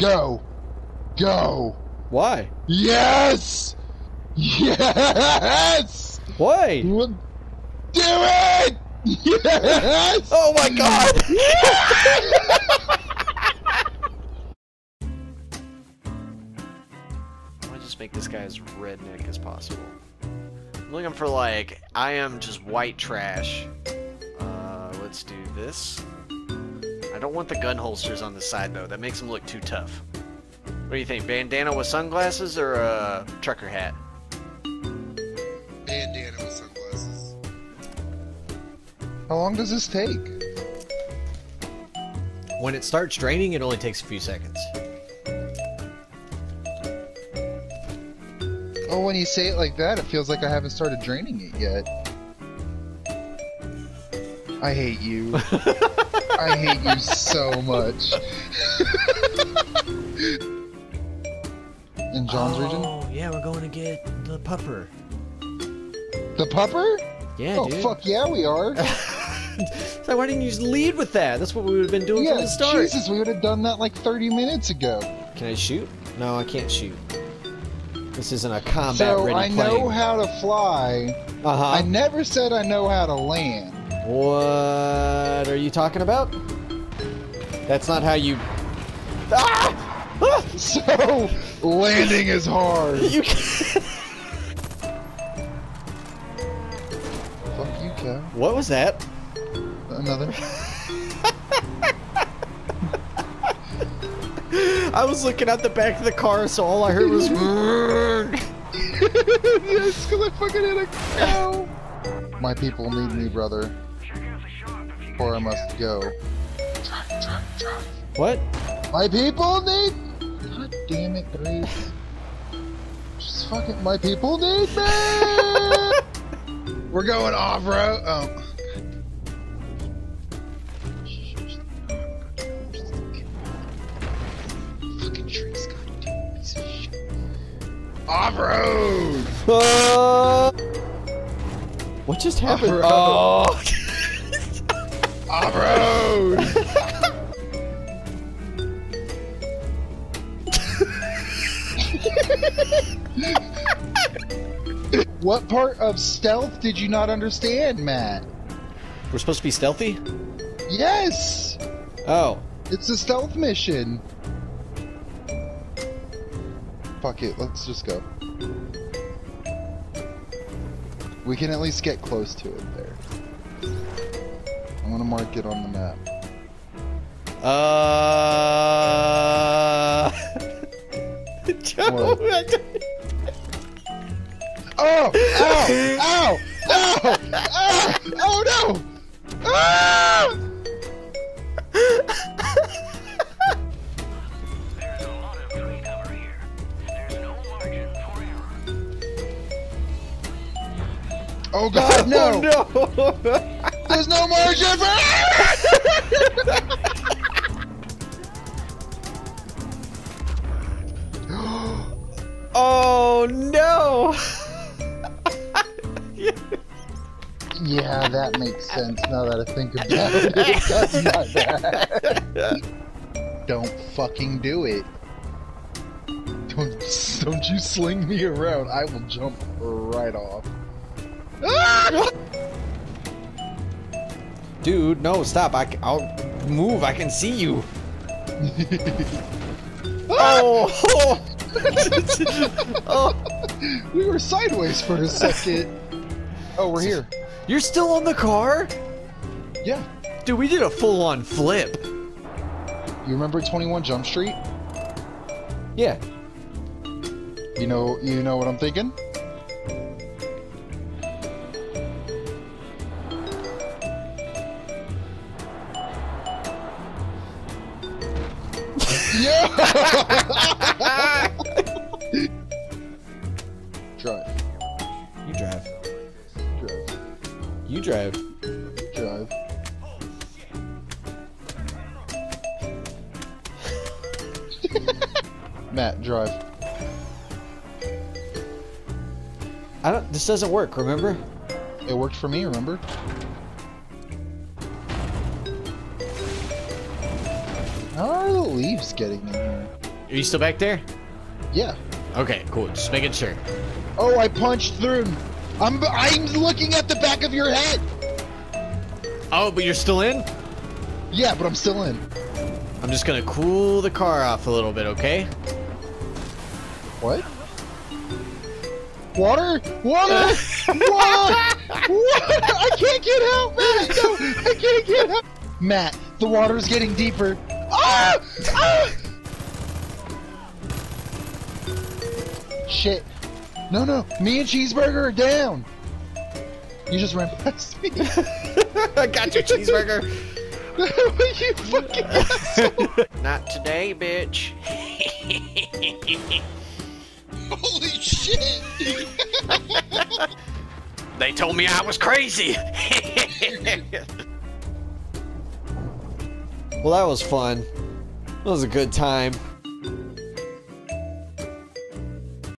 Go. Go. Why? Yes! Yes! Why? Do it! Yes! Oh my god! I want to just make this guy as redneck as possible. I'm looking for like, I am just white trash. Uh, let's do this. I don't want the gun holsters on the side though, that makes him look too tough. What do you think, bandana with sunglasses or a trucker hat? Bandana with sunglasses. How long does this take? When it starts draining, it only takes a few seconds. Oh, when you say it like that, it feels like I haven't started draining it yet. I hate you. I hate you so much. In John's region? Oh, yeah, we're going to get the pupper. The pupper? Yeah, oh, dude. fuck yeah, we are. so why didn't you just lead with that? That's what we would have been doing from the start. Jesus, we would have done that like 30 minutes ago. Can I shoot? No, I can't shoot. This isn't a combat-ready So I know how to fly. Uh huh. I never said I know how to land. What are you talking about? That's not how you. Ah! Ah! So landing is hard. You. Fuck you, cow. What was that? Another. I was looking at the back of the car, so all I heard was. yes, because I fucking hit a cow. My people need me, brother. Or I must go. Drive, drive, drive. what? My people need. God damn it, Grace. Just fucking. My people need me. We're going off road. Oh. Fucking trees, goddamn piece of. Off road. Uh, what just happened? Oh. Off road. what part of stealth did you not understand, Matt? We're supposed to be stealthy? Yes! Oh. It's a stealth mission. Fuck it, let's just go. We can at least get close to it there. Gonna mark it on the map. Uh. Joe, What? I Oh! Ow! Ow! Ow! Ow! Oh no! Ah! There's a lot of tree cover here. There's no margin for error. Oh god, no! Oh, no! There's no margin for oh no! Yeah, that makes sense now that I think about it. That's not bad. Don't fucking do it. Don't, don't you sling me around. I will jump right off. Ah! Dude, no, stop. I, will move. I can see you. oh! oh! We were sideways for a second. Oh, we're here. You're still on the car? Yeah. Dude, we did a full-on flip. You remember 21 Jump Street? Yeah. You know, you know what I'm thinking? Yeah. drive, You drive. drive, You drive. drive. Matt, drive. I don't. This doesn't work. Remember? It worked for me, remember? Leaves getting in here? Are you still back there? Yeah. Okay, cool. Just making sure. Oh, I punched through. I'm I'm looking at the back of your head. Oh, but you're still in? Yeah, but I'm still in. I'm just gonna cool the car off a little bit, okay? What? Water? Water? Water? Water? I can't get out, Matt! No, I can't get out! Matt, the water's getting deeper. Ah! Ah! Shit. No, no. Me and Cheeseburger are down. You just ran past me. I got your cheeseburger. you fucking asshole. Not today, bitch. Holy shit. They told me I was crazy. well, that was fun. That was a good time.